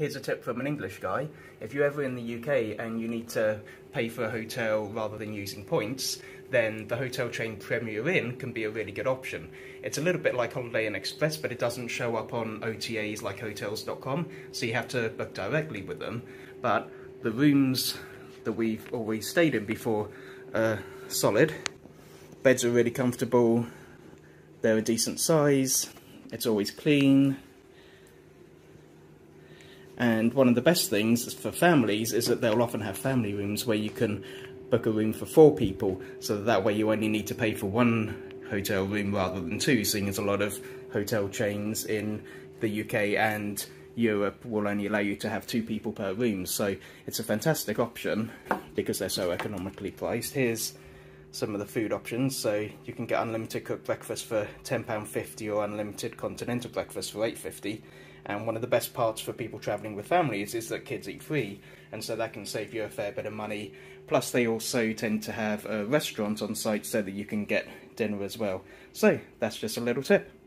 here's a tip from an English guy. If you're ever in the UK and you need to pay for a hotel rather than using points, then the hotel chain Premier Inn can be a really good option. It's a little bit like Holiday Inn Express, but it doesn't show up on OTAs like Hotels.com, so you have to book directly with them. But the rooms that we've always stayed in before are solid. Beds are really comfortable, they're a decent size, it's always clean, and one of the best things for families is that they'll often have family rooms where you can book a room for four people, so that, way you only need to pay for one hotel room rather than two, seeing as a lot of hotel chains in the UK and Europe will only allow you to have two people per room. So it's a fantastic option because they're so economically priced. Here's some of the food options. So you can get unlimited cooked breakfast for £10.50 or unlimited continental breakfast for 8 pounds 50 and one of the best parts for people travelling with families is that kids eat free, and so that can save you a fair bit of money. Plus, they also tend to have a restaurant on site so that you can get dinner as well. So, that's just a little tip.